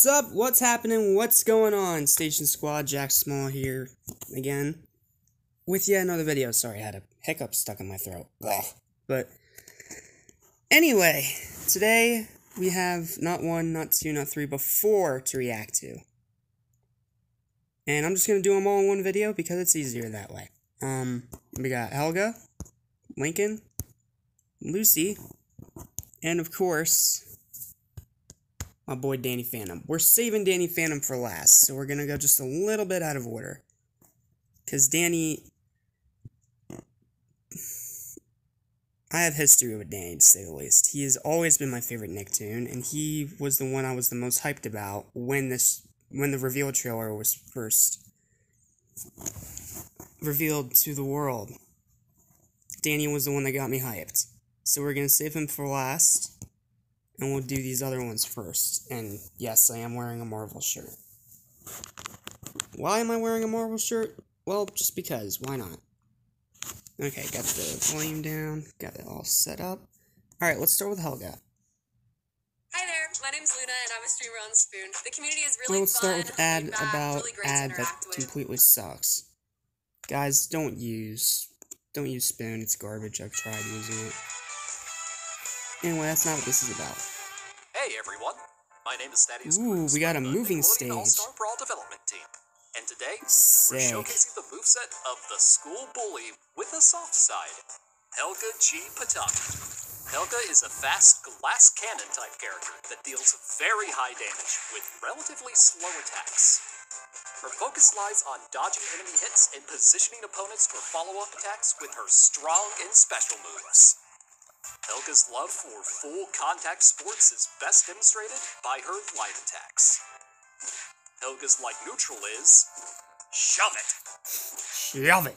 What's up? What's happening? What's going on? Station Squad, Jack Small here again with yet another video. Sorry, I had a hiccup stuck in my throat. Blech. But anyway, today we have not one, not two, not three, but four to react to. And I'm just gonna do them all in one video because it's easier that way. Um, we got Helga, Lincoln, Lucy, and of course, my boy Danny Phantom. We're saving Danny Phantom for last, so we're gonna go just a little bit out of order. Because Danny. I have history with Danny, to say the least. He has always been my favorite Nicktoon, and he was the one I was the most hyped about when this when the reveal trailer was first revealed to the world. Danny was the one that got me hyped. So we're gonna save him for last and we'll do these other ones first. And yes, I am wearing a Marvel shirt. Why am I wearing a Marvel shirt? Well, just because. Why not? Okay, got the volume down, got it all set up. Alright, let's start with Helga. Hi there, my name's Luna and I'm a streamer on Spoon. The community is really let's start with ad laid back, about really ad that with. completely sucks. Guys, don't use don't use Spoon. It's garbage. I've tried using it. Anyway, that's not what this is about. Hey everyone, my name is Thaddeus Ooh, we got a moving stage. All-Star Brawl development team. And today, Sick. we're showcasing the moveset of the school bully with a soft side, Helga G. Pataki. Helga is a fast glass cannon type character that deals very high damage with relatively slow attacks. Her focus lies on dodging enemy hits and positioning opponents for follow-up attacks with her strong and special moves. Helga's love for full contact sports is best demonstrated by her light attacks. Helga's light neutral is shove it. Shove it.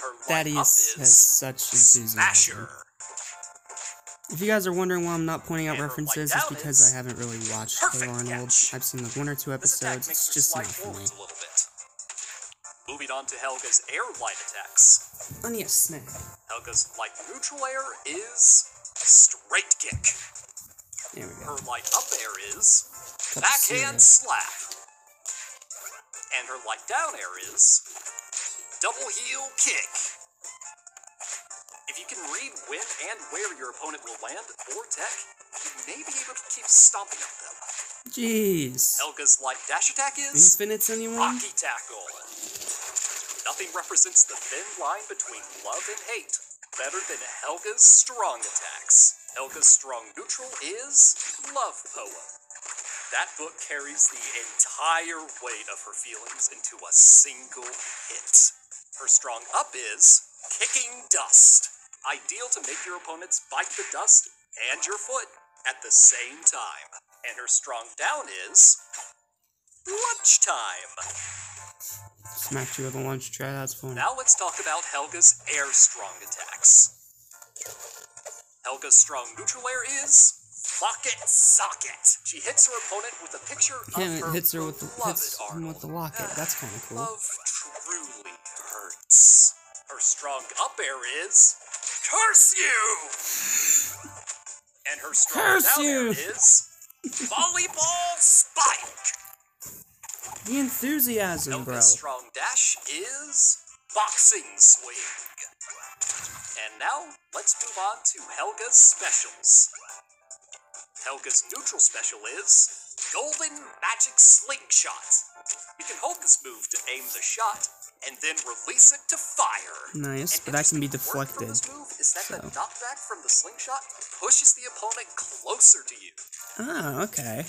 Her light Daddy up is, has such enthusiasm. smasher. If you guys are wondering why I'm not pointing out And references, it's because I haven't really watched Arnold. I've seen like one or two episodes. It's just not for me. Moving on to Helga's air light attacks. I need a snack. Helga's light neutral air is straight kick. There we go. Her light up air is backhand slap. And her light down air is double heel kick. If you can read when and where your opponent will land or tech, you may be able to keep stomping at them. Jeez. Helga's light dash attack is Infinites anyone? Rocky Tackle. Nothing represents the thin line between love and hate better than Helga's strong attacks. Helga's strong neutral is Love Poem. That book carries the entire weight of her feelings into a single hit. Her strong up is Kicking Dust, ideal to make your opponents bite the dust and your foot at the same time. And her strong down is Lunchtime. Smacked you with a lunch tray. That's funny. Now let's talk about Helga's air strong attacks. Helga's strong neutral air is Locket Socket. She hits her opponent with a picture Yeah, of her hits her with the hits him with the locket. That's kind of cool. Love truly hurts. Her strong up air is Curse you! And her strong Curse down air is Volleyball Spike. The enthusiasm, bro. Helga's strong dash is boxing swing. And now let's move on to Helga's specials. Helga's neutral special is Golden Magic Slingshot. You can hold this move to aim the shot and then release it to fire. Nice, but that can be interesting quirk from deflected. This move is that the knockback from the slingshot pushes the opponent closer to you. Ah, okay.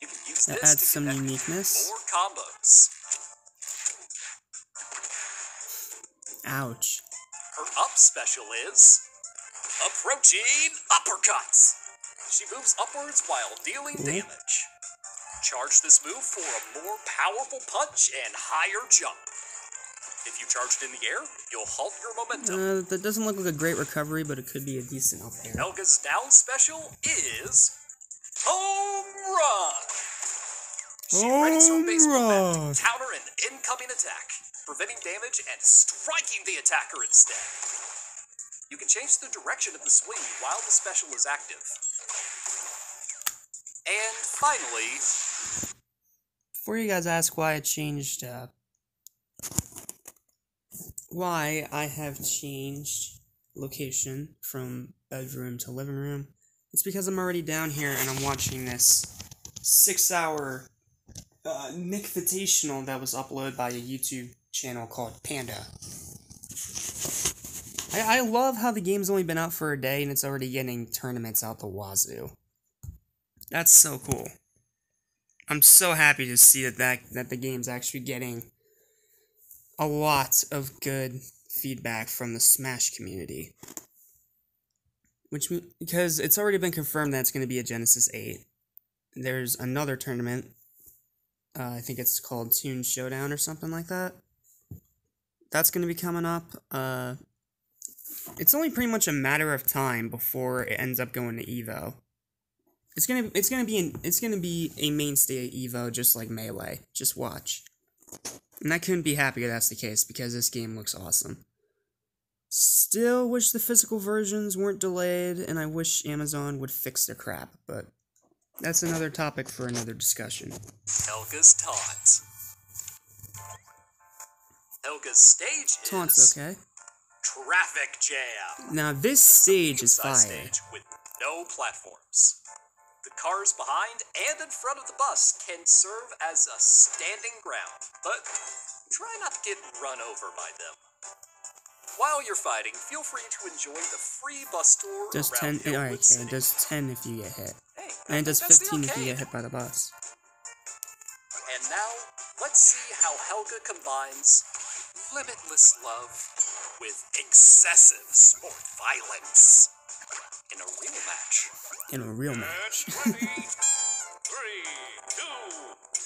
You can use That adds some uniqueness. More combos. Ouch. Her up special is approaching uppercuts. She moves upwards while dealing Cool. damage. Charge this move for a more powerful punch and higher jump. If you charged in the air, you'll halt your momentum. Uh, that doesn't look like a great recovery, but it could be a decent up air. Helga's down special is home run. She readies her Home baseball bat run. to counter an incoming attack, preventing damage and striking the attacker instead. You can change the direction of the swing while the special is active. And finally, Before you guys ask why I changed, uh, why I have changed location from bedroom to living room, it's because I'm already down here and I'm watching this six hour uh, Nick Invitational that was uploaded by a YouTube channel called Panda. I, I love how the game's only been out for a day and it's already getting tournaments out the wazoo. That's so cool. I'm so happy to see that, that that the game's actually getting a lot of good feedback from the Smash community. Which because it's already been confirmed that it's going to be a Genesis 8. There's another tournament. Uh, I think it's called Tune Showdown or something like that. That's going to be coming up. Uh, it's only pretty much a matter of time before it ends up going to Evo. It's gonna it's gonna be an, it's gonna be a mainstay of Evo just like Melee. Just watch. And I couldn't be happier that's the case because this game looks awesome. Still wish the physical versions weren't delayed, and I wish Amazon would fix their crap, but that's another topic for another discussion. Helga's taunt. Helga's stage is Taunt's okay. Traffic Jam. Now this stage is fire. stage with no platforms. The cars behind and in front of the bus can serve as a standing ground, but try not to get run over by them. While you're fighting, feel free to enjoy the free bus tour Does around ten alright, okay, it does ten if you get hit. Hey, And it does fifteen if you get hit by the bus. And now, let's see how Helga combines limitless love with excessive sport violence in a real match. In a real match. Three, two,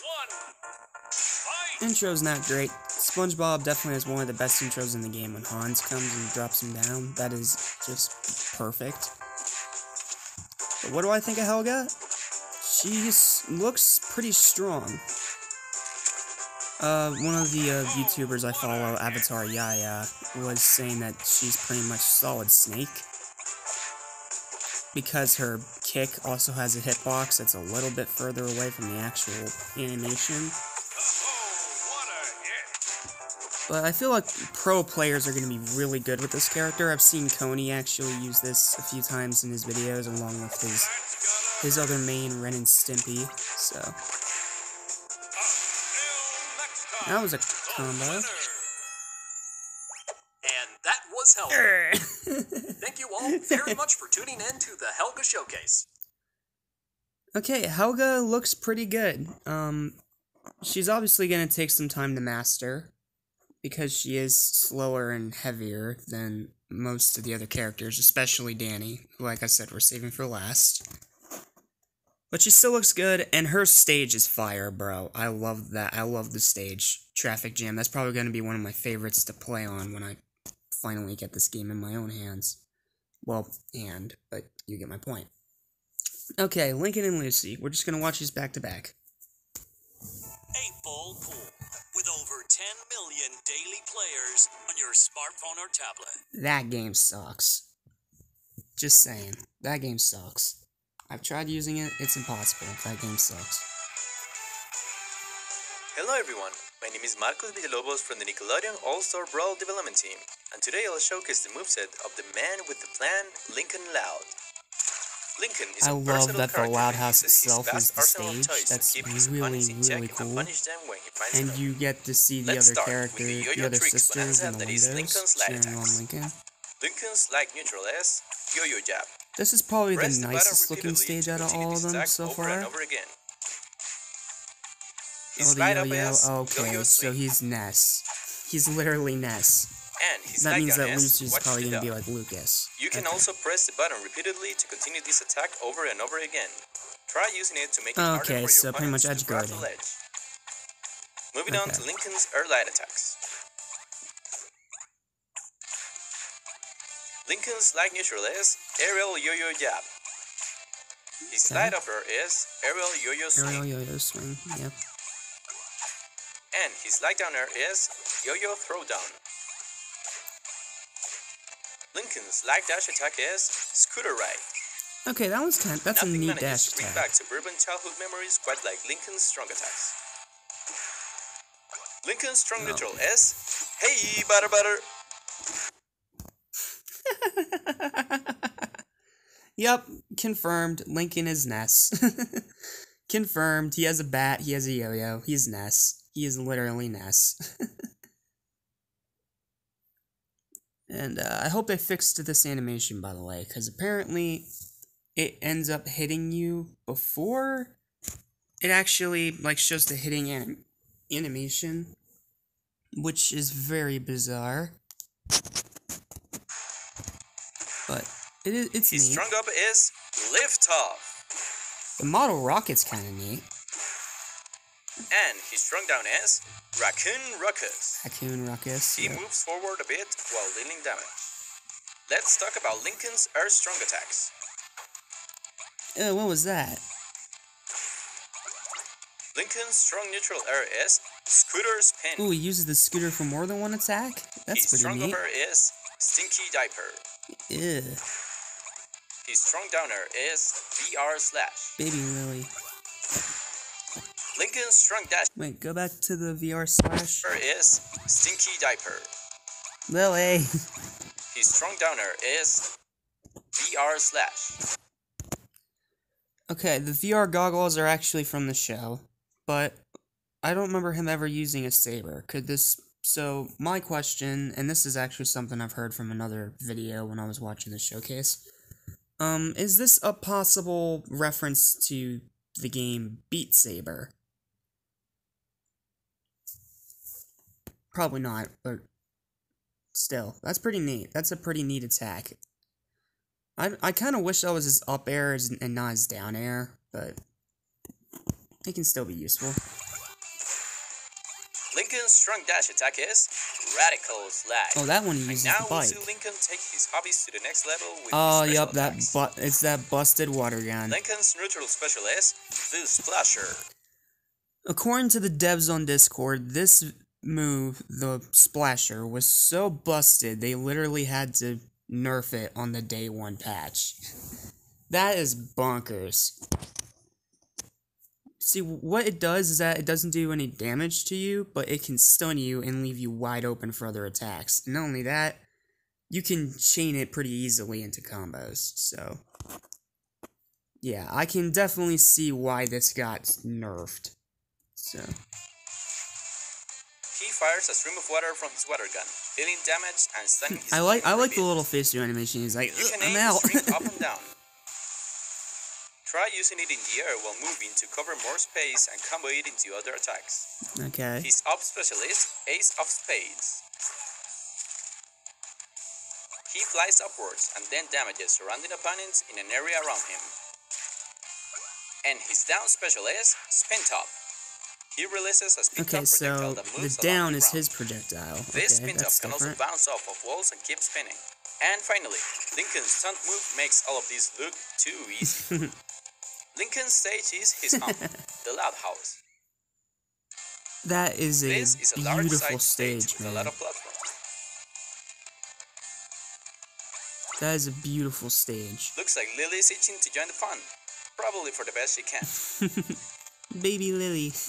one, fight! Intro's not great. SpongeBob definitely has one of the best intros in the game when Hans comes and drops him down. That is just perfect. But what do I think of Helga? She looks pretty strong. Uh, one of the uh, YouTubers I follow, Avatar Yaya, was saying that she's pretty much Solid Snake. Because her kick also has a hitbox that's a little bit further away from the actual animation. But I feel like pro players are going to be really good with this character. I've seen Coney actually use this a few times in his videos, along with his his other main, Ren and Stimpy. So that was a combo. And that was Helga. Thank you all very much for tuning in to the Helga Showcase. okay, Helga looks pretty good. Um, she's obviously going to take some time to master because she is slower and heavier than most of the other characters, especially Danny, who, like I said, we're saving for last. But she still looks good, and her stage is fire, bro. I love that. I love the stage. Traffic Jam. That's probably going to be one of my favorites to play on when I finally get this game in my own hands. Well, and, but you get my point. Okay, Lincoln and Lucy. We're just going to watch these back to back. 8-Ball Pool with over 10 million daily players on your smartphone or tablet. That game sucks. Just saying. That game sucks. I've tried using it, it's impossible. That game sucks. Hello everyone, my name is Marcos Villalobos from the Nickelodeon All-Star Brawl Development Team, and today I'll showcase the moveset of the man with the plan, Lincoln Loud. Lincoln is I a love that the Loud House itself is the stage. That's really, opponents in check really cool. punish them when he finds And you get to see the Let's other character, the the other sisters in the windows cheering on. Lincoln. Lincoln's like neutral S, Yo-Yo Jab. This is probably Press the the nicest looking stage out of all of them so over far. and over again. Oh, the yo-yo. Okay, Yo-Yo so he's Ness. He's literally Ness. That means that S, is probably gonna be like Lucas. You can Okay. also press the button repeatedly to continue this attack over and over again. Try using it to make it harder Okay, for your so pretty much edge to guarding. Moving on to Lincoln's air light attacks. Lincoln's light neutral is aerial yo-yo jab. His Okay. light upper is aerial yo-yo swing, Aerial yo-yo swing. Yep. and his light downer is yo-yo throwdown. Lincoln's light dash attack is scooter ride. Okay, that one's kind. Of, That's Nothing a neat dash to attack. back suburban childhood memories quite like Lincoln's strong attacks. Lincoln's strong Oh. neutral S. Hey, butter butter. Yep, confirmed. Lincoln is Ness. confirmed. He has a bat. He has a yo-yo. He's Ness. He is literally Ness. and uh, I hope they fixed this animation, by the way, because apparently it ends up hitting you before it actually like shows the hitting anim- animation, which is very bizarre. But it is it's His neat. strong up is lift off. The model rocket's kind of neat. And he's strong down is Raccoon Ruckus. Raccoon ruckus. He yep. moves forward a bit while dealing damage. Let's talk about Lincoln's air strong attacks. Uh, what was that? Lincoln's strong neutral air is Scooter Spin. Ooh, he uses the scooter for more than one attack. That's His pretty strong neat. upper is Stinky Diaper. Ew, His strong downer is VR slash. baby Lily. Lincoln's strong dash Wait, go back to the VR slash. is Stinky Diaper. Lily. His strong downer is VR slash. okay, the VR goggles are actually from the show, but I don't remember him ever using a saber. Could this? So my question, and this is actually something I've heard from another video when I was watching the showcase. Um, is this a possible reference to the game Beat Saber? Probably not, but still, that's pretty neat. That's a pretty neat attack. I, I kind of wish I was as up air as, and not as down air, but it can still be useful. Lincoln's strong dash attack is Radical Slash. Oh, that one he and uses now the we'll see Lincoln take his hobbies to the next level with Oh, yep, special that but it's that busted water gun. Lincoln's neutral special is the Splasher. According to the devs on Discord, this move, the splasher, was so busted they literally had to nerf it on the day one patch. That is bonkers. See, what it does is that it doesn't do any damage to you, but it can stun you and leave you wide open for other attacks. Not only that, you can chain it pretty easily into combos, so. Yeah, I can definitely see why this got nerfed. So, He fires a stream of water from his water gun, dealing damage and stunning his I like I like the little face animation. He's like, You "Ugh, can I'm out. up and down. Try using it in the air while moving to cover more space and combo it into other attacks. okay. His up specialist, Ace of Spades. He flies upwards and then damages surrounding opponents in an area around him. And his down special is Spin Top. He releases a spin Okay, so the down is his projectile. This Okay, spin top that's can also bounce off of walls and keep spinning. And finally, Lincoln's stunt move makes all of these look too easy. Lincoln's stage is his home, the Loud House. That is a This is a beautiful stage stage, with a man. lot of platforms. That is a beautiful stage. Looks like Lily's itching to join the fun. Probably for the best she can. Baby Lily.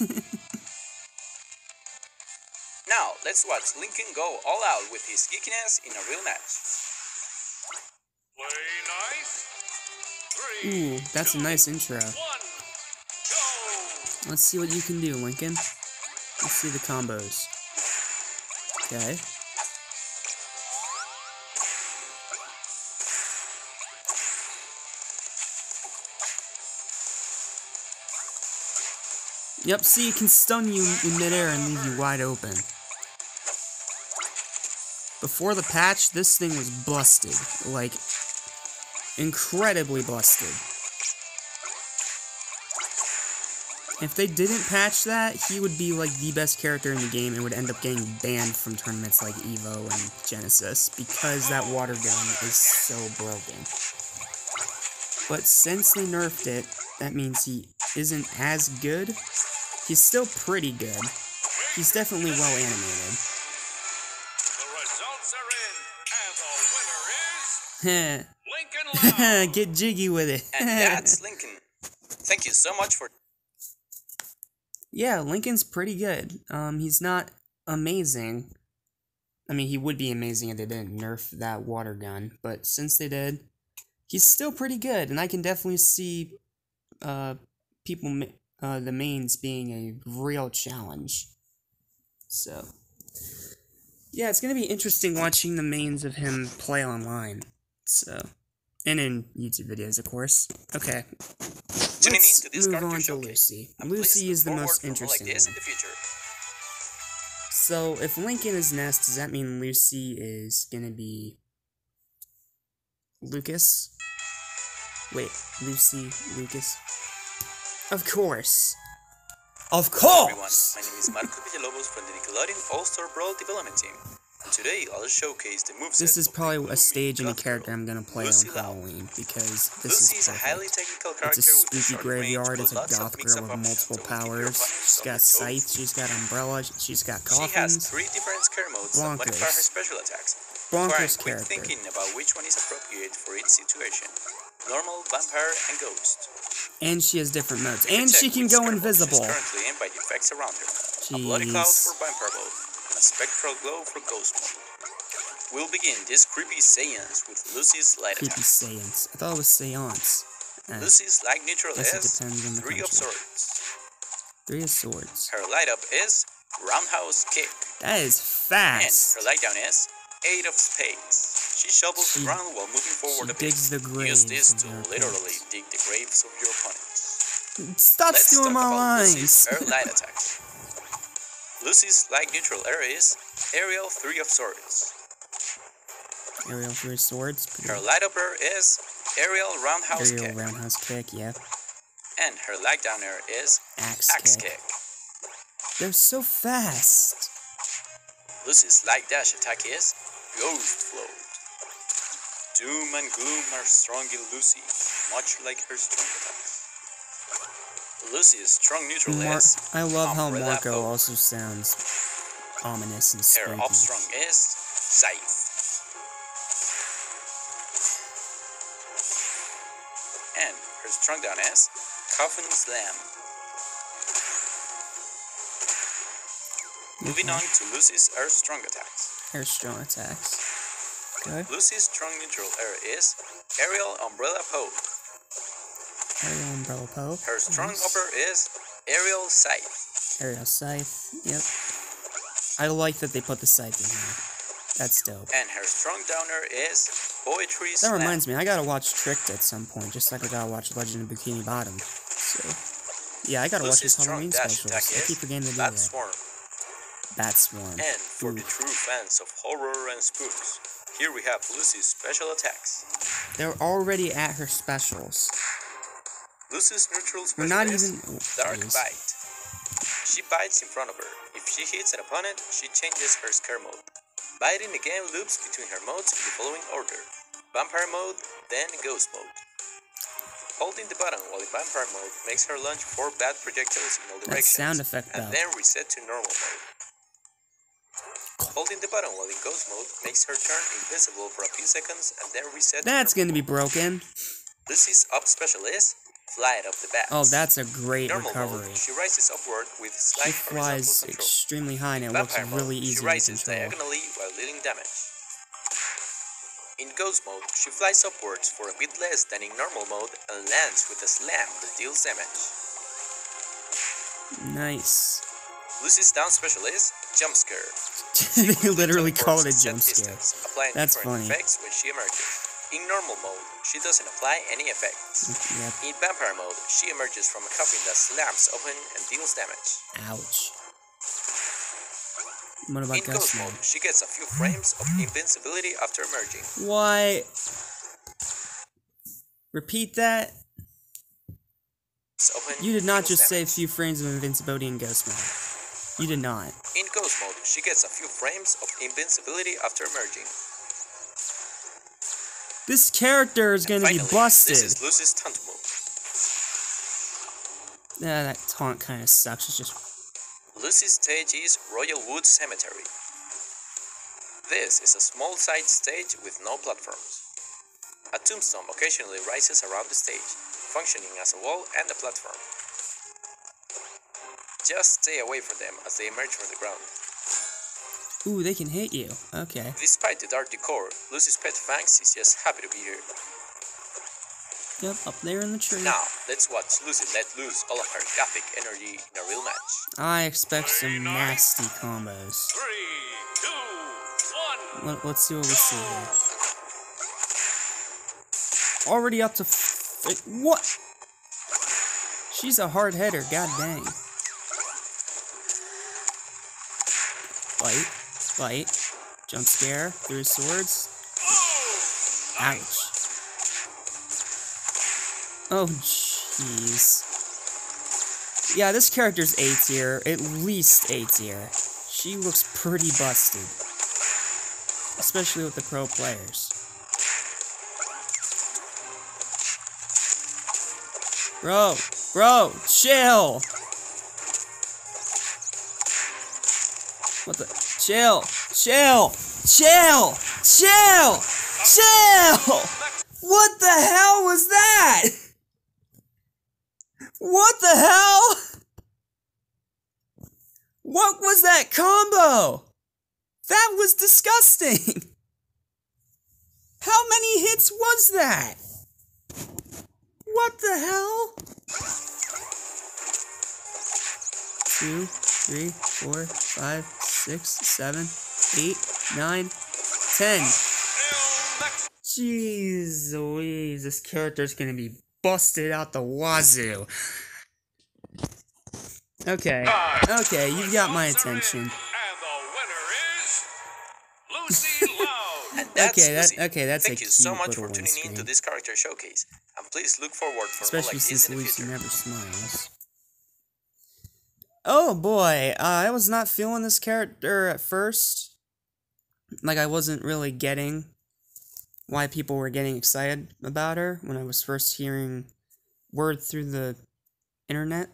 now, let's watch Lincoln go all out with his geekiness in a real match. Play nice. Three, Ooh, that's a nice intro. one, go. Let's see what you can do, Lincoln. Let's see the combos. Okay. Yep, see, it can stun you in midair and leave you wide open. Before the patch, this thing was busted. Like, incredibly busted. If they didn't patch that, he would be like the best character in the game and would end up getting banned from tournaments like EVO and Genesis because that water gun is so broken. But since they nerfed it, that means he isn't as good. He's still pretty good. He's definitely well animated. The results are win. And the winner is Lincoln Loud. Get jiggy with it. And that's Lincoln. Thank you so much for yeah, Lincoln's pretty good. Um, he's not amazing. I mean, he would be amazing if they didn't nerf that water gun, but since they did, he's still pretty good, and I can definitely see uh people uh the mains being a real challenge. So yeah, it's gonna be interesting watching the mains of him play online. So and in YouTube videos, of course. Okay, let's to move on to. Lucy. Lucy is the most interesting one. in the future. So if Lincoln is Ness, does that mean Lucy is gonna be Lucas? Wait, Lucy, Lucas? Of course. Of course. everyone, course! my name is Marco Villalobos from the Nickelodeon All-Star Brawl Development Team. And today I'll showcase the moveset This is probably a stage and a character I'm gonna play Lucy on Halloween because this Lucy is is a highly perfect. technical It's character a with a spooky graveyard, it's a but lots of goth girl with multiple that will keep your powers. She's got their scythes, she's got umbrella, she's got coffins. She has coffins. three different scare modes that Bonkers. modify her special attacks. Bonkers Requiring character. thinking about which one is appropriate for each situation. Normal, vampire, and ghost. And she has different modes. And she can go invisible. She's currently in by the effects around her. A bloody cloud for vampire mode, and a spectral glow for ghost mode. We'll begin this creepy seance with Lucy's light Creepy attack. seance. I thought it was seance. Uh, Lucy's light neutral is depends on the three of swords. three of swords. Her light up is roundhouse kick, That is fast. and fast. her light down is eight of spades. She shovels She- the ground while moving forward a digs the Use this to literally opponents. dig the graves of your opponents. Stop Let's stealing my lines. Lucy's air light attack. Lucy's light neutral area is aerial three of swords. Aerial three of swords. Her light upper is aerial roundhouse Aerial kick, roundhouse kick. Yeah. and her light downer is Axe, axe kick. kick. They're so fast. Lucy's light dash attack is ghost float. Doom and gloom are strong in Lucy, much like her strong attacks. Lucy's strong neutral Mar- is I love how Marco also sounds ominous and Her spooky. up strong is safe. And her strong down is coffin slam. Moving on to Lucy's air strong attacks. Air strong attacks. Lucy's strong neutral air is aerial umbrella poke. Aerial umbrella poke. Her strong Nice. upper is aerial scythe. Aerial scythe. Yep. I like that they put the scythe in here. That's dope. And her strong downer is poetry That slam. reminds me, I gotta watch Tricked at some point, just like I gotta watch Legend of Bikini Bottom. So, yeah, I gotta watch Lucy's his strong Halloween attack I keep forgetting to do that. Swarm. Bat Swarm. And for the true fans of horror and spooks, here we have Lucy's special attacks. They're already at her specials. Lucy's neutral We're special not is even. Dark jeez. Bite. She bites in front of her. If she hits an opponent, she changes her scare mode. Biting again loops between her modes in the following order. Vampire mode, then Ghost mode. Holding the button while in Vampire mode makes her launch four bad projectiles in all That directions, sound effect, and then reset to normal mode. Holding the button while in Ghost mode makes her turn invisible for a few seconds and then reset to That's gonna be broken. Lucy's up special is Fly It Up the Bats. Oh, that's a great Normal recovery. mode, she rises upward with She slight flies control. extremely high and it looks really mode, easy she to rises control. diagonally while dealing damage. In Ghost mode, she flies upwards for a bit less than in normal mode and lands with a slam that deals damage. Nice. Lucy's down special is Jump Scare. they literally call it a jump scare. distance, applying That's funny. effects when she emerges. In normal mode, she doesn't apply any effects. Yep. In Vampire mode, she emerges from a coffin that slams open and deals damage. Ouch. What about In Ghost mode? she gets a few frames of invincibility after emerging. Why? Repeat that. Open, You did not just say a few frames of invincibility in Ghost mode. You did not. In Ghost mode, she gets a few frames of invincibility after emerging. This character is gonna be busted. This is Lucy's taunt move. Yeah, that taunt kind of sucks. It's just Lucy's stage is Royal Wood Cemetery. This is a small side stage with no platforms. A tombstone occasionally rises around the stage, functioning as a wall and a platform. Just stay away from them as they emerge from the ground. Ooh, they can hit you. Okay. Despite the dark decor, Lucy's pet Fangs is just happy to be here. Yep, up there in the tree. Now, let's watch Lucy let loose all of her gothic energy in a real match. I expect some nasty combos. Three, two, one. Let, let's see what we see here. Already up to f- what? She's a hard hitter. God dang. Fight, fight, jump scare through swords. Ouch. Oh jeez. Yeah, this character's A tier, at least A tier. She looks pretty busted especially with the pro players. Bro, bro, chill. What the? Chill, chill, chill, chill, chill. What the hell was that? What the hell? What was that combo? That was disgusting! How many hits was that? What the hell? Two, three, four, five, six, seven, eight, nine, ten. Jeez Louise, this character's gonna be busted out the wazoo. Okay, okay, you've got my attention. And the winner is Lucy that's Okay, that- okay, that's a Thank you so much for tuning in to this character showcase. And please look forward for more like since this in the Lucy never smiles. Oh boy, uh, I was not feeling this character at first. Like, I wasn't really getting why people were getting excited about her when I was first hearing word through the internet.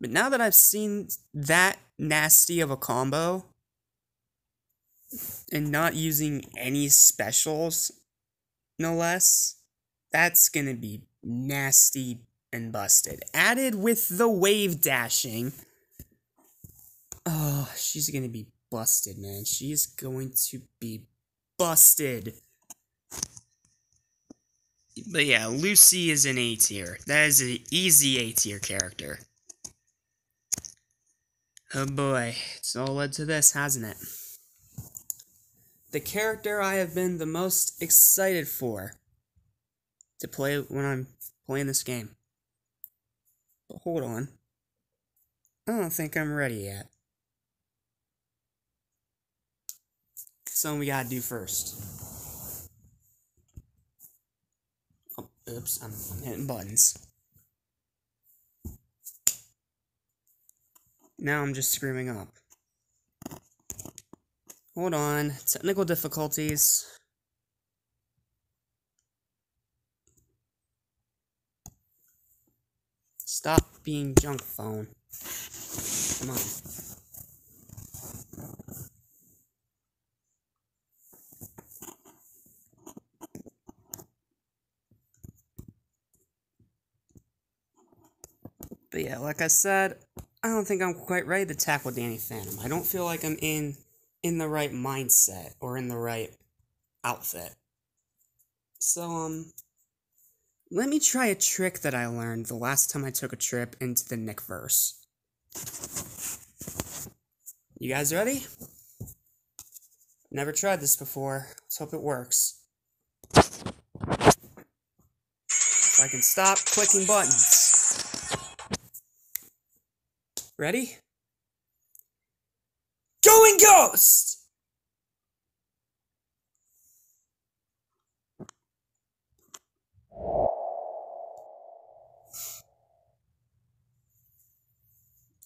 But now that I've seen that nasty of a combo and not using any specials, no less, that's gonna be nasty and busted. Added with the wave dashing. Oh, she's gonna be busted, man. She's going to be busted. But yeah, Lucy is an A tier. That is an easy A tier character. Oh boy, it's all led to this, hasn't it? The character I have been the most excited for to play when I'm playing this game. But hold on. I don't think I'm ready yet. Something we gotta do first. Oh, oops, I'm, I'm hitting buttons. Now I'm just screwing up. Hold on. Technical difficulties. Stop being junk phone. Come on. But yeah, like I said, I don't think I'm quite ready to tackle Danny Phantom. I don't feel like I'm in in the right mindset or in the right outfit. So um let me try a trick that I learned the last time I took a trip into the Nickverse. You guys ready? Never tried this before. Let's hope it works. If I can stop clicking buttons. Ready? Going Ghost!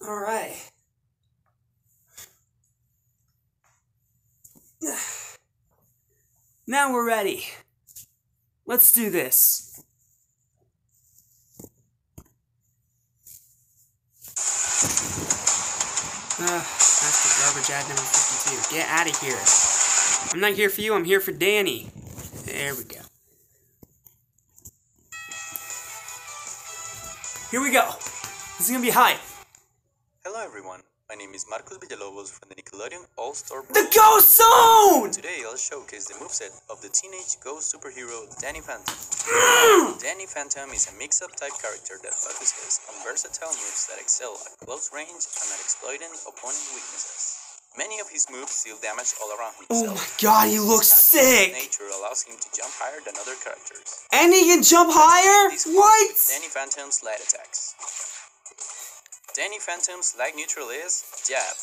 Alright. Now we're ready. Let's do this. Ugh, that's the garbage ad number 52. Get out of here. I'm not here for you, I'm here for Danny. There we go. Here we go. This is gonna be hype. Hello everyone, my name is Marcos Villalobos from the Nickelodeon All-Star The Ghost Zone! Today I'll showcase the moveset of the teenage ghost superhero Danny Phantom. Danny Phantom is a mix-up type character that focuses on versatile moves that excel at close range and at exploiting opponent weaknesses. Many of his moves deal damage all around himself. Oh my god, he looks His sick! nature allows him to jump higher than other characters. And he can jump higher? What? Danny Phantom's light attacks. Danny Phantom's light neutral is jab.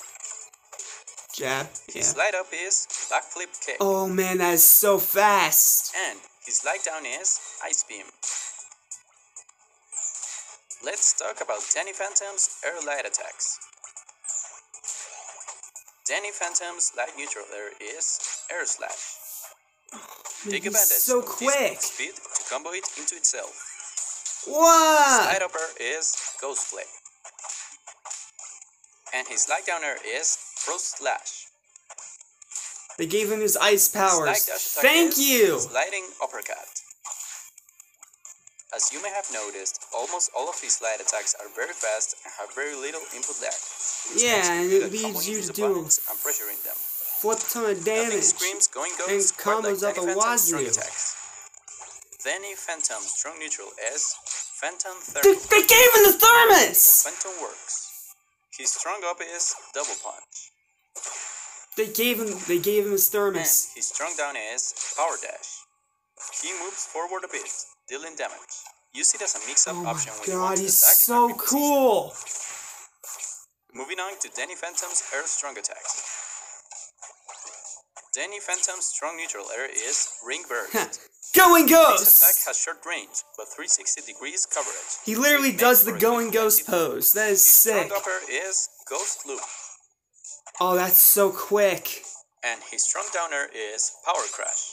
Jab. His Yeah. light up is backflip kick. Oh man, that is so fast. And his light down is ice beam. Let's talk about Danny Phantom's air light attacks. Danny Phantom's light neutral air is air slash. Man, Take advantage so of quick. speed to combo it into itself. What? Light up air is ghost flame. And his light down air is frost slash. They gave him his ice powers. Thank you. Sliding uppercut. As you may have noticed, almost all of his light attacks are very fast and have very little input lag. Yeah, and it leads you to do and pressuring them. Flip ton of damage. screams going and quite like combos up a wazoo. attacks. Danny Phantom strong neutral is Phantom They, they gave him the thermos. Phantom works. His strong up is Double Punch. They gave him. They gave him his And thermos. his strong down is Power Dash. He moves forward a bit, dealing damage. Use it as a mix-up Oh option when you want god, to he's attack so cool. Moving on to Danny Phantom's air strong attacks. Danny Phantom's strong neutral air is Ring Burst. Going This attack ghost. has short range, but 360 degrees coverage. He literally It does the going ghost pose. That is His sick. upper is Ghost Loop, Oh, that's so quick. and his strong downer is Power Crash.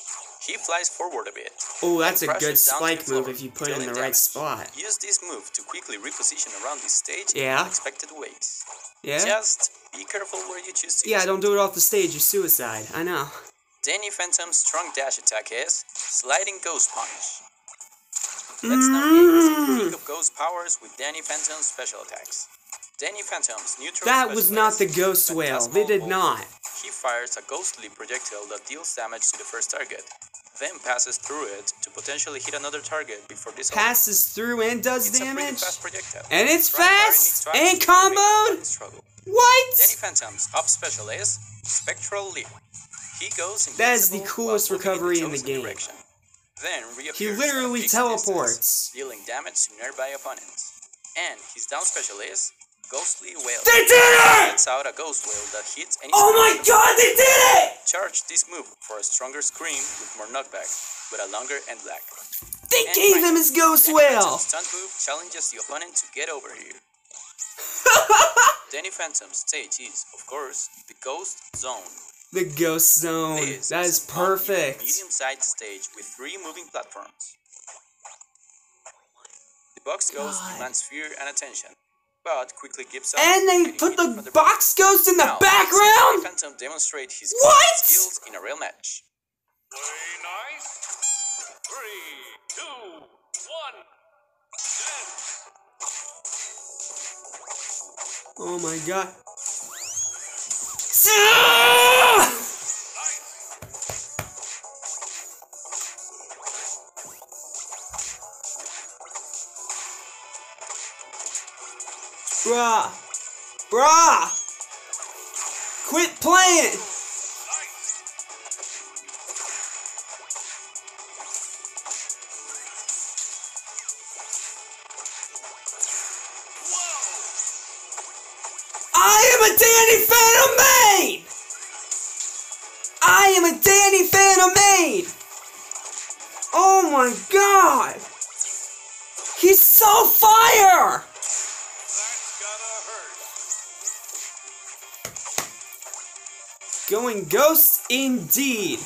He flies forward a bit. Oh, that's a good spike move if you put it in the right spot. Use this move to quickly reposition around the stage Yeah. unexpected ways. Yeah. Just be careful where you choose to Yeah, don't do it off the stage. You're suicide. I know. Danny Phantom's strong dash attack is Sliding Ghost Punch. Let's now get into the of Ghost powers with Danny Phantom's special attacks. Danny Phantom's neutral That was not the ghost wail. They did Bolt. not. He fires a ghostly projectile that deals damage to the first target, then passes through it to potentially hit another target before dissolving. Passes through and does It's damage. fast projectile. And it's Try fast and comboed? struggle. Danny Phantom's up special is Spectral Leap. He goes That is the coolest while moving recovery in the game. Direction. Then He literally at a fixed teleports. distance, dealing damage to nearby opponents. And his down special is Ghostly Wail. They did it! Lets out a ghost wail that hits any Oh my god, they did it! Charge this move for a stronger scream with more knockback, but a longer end lag. They And gave him his ghost wail. Stunt move challenges the opponent to get over here. Danny Phantom's stage is, of course, the Ghost Zone. The ghost zone. This That is a non-even perfect. Medium-sized stage with three moving platforms. The box ghost God. demands fear and attention, but quickly gives up. And they put the the box ghost in the Now, let's see Danny background? Phantom demonstrate his What? skills in a real match. Play nice. Three, two, one. Dance. Oh my god. Bruh. Bruh. Quit playing. I am a Danny Phantom! I am a Danny Phantom! Oh my god! He's so fire! Going ghost indeed.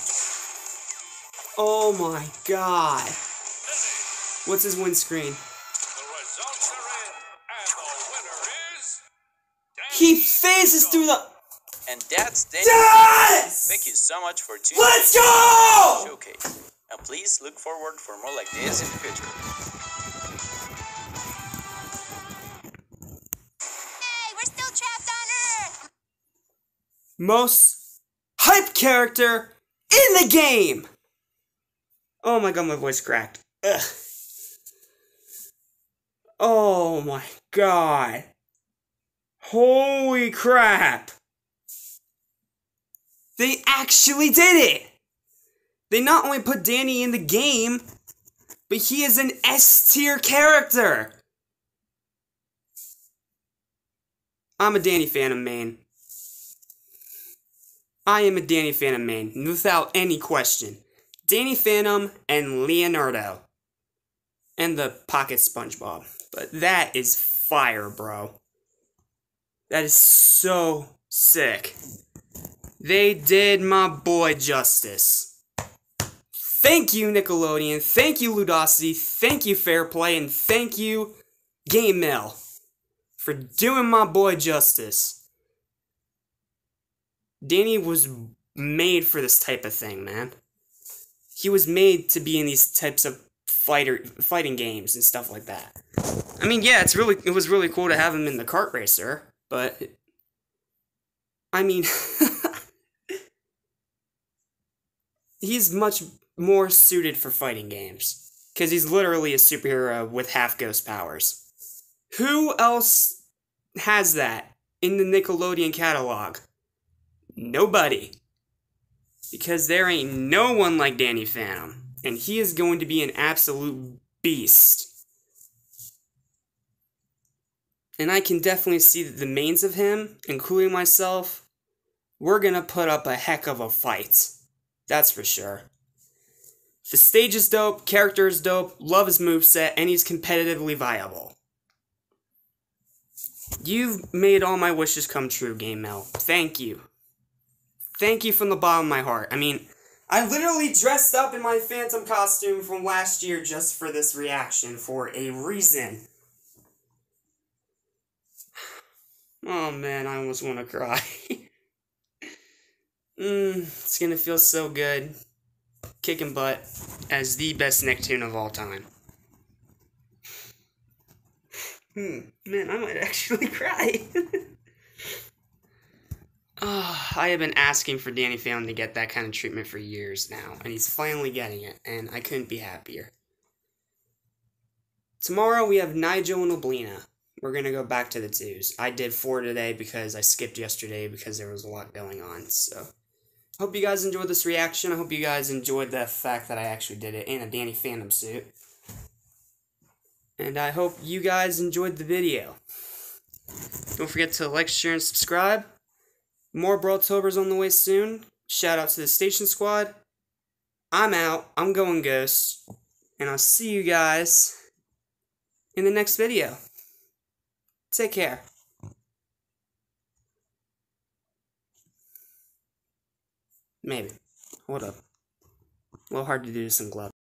Oh my god. What's his win screen? The results are in, and the winner is. He phases through the. And that's Danny. Yes! Thank you so much for tuning Let's go! the showcase. And please look forward for more like this in the future. Hey, we're still trapped on Earth! Most hype character in the game! Oh my god, my voice cracked. Ugh. Oh my god. Holy crap. They actually did it! They not only put Danny in the game, but he is an S tier character! I'm a Danny Phantom main. I am a Danny Phantom main, without any question. Danny Phantom and Leonardo. And the Pocket SpongeBob. But that is fire, bro. That is so sick. They did my boy justice. Thank you, Nickelodeon. Thank you, Ludosity. Thank you, Fair Play. And thank you, GameMill, for doing my boy justice. Danny was made for this type of thing, man. He was made to be in these types of fighter fighting games and stuff like that. I mean, yeah, it's really it was really cool to have him in the kart racer, but I mean, he's much more suited for fighting games because he's literally a superhero with half ghost powers. Who else has that in the Nickelodeon catalog? Nobody. Because there ain't no one like Danny Phantom. And he is going to be an absolute beast. And I can definitely see that the mains of him, including myself, we're gonna put up a heck of a fight. That's for sure. The stage is dope, character is dope, love his moveset, and he's competitively viable. You've made all my wishes come true, GameMill. Thank you. Thank you from the bottom of my heart. I mean, I literally dressed up in my Phantom costume from last year just for this reaction for a reason. Oh man, I almost want to cry. Mmm, it's gonna feel so good. Kicking butt as the best Nicktoon of all time. Hmm, man, I might actually cry. Oh, I have been asking for Danny Phantom to get that kind of treatment for years now, and he's finally getting it, and I couldn't be happier. Tomorrow we have Nigel and Oblina. We're gonna go back to the twos. I did four today because I skipped yesterday because there was a lot going on, so. Hope you guys enjoyed this reaction. I hope you guys enjoyed the fact that I actually did it in a Danny Phantom suit. And I hope you guys enjoyed the video. Don't forget to like, share, and subscribe. More Brawltober's on the way soon. Shout out to the Station Squad. I'm out. I'm going Ghost. And I'll see you guys in the next video. Take care. Maybe. Hold up. A little hard to do this in gloves.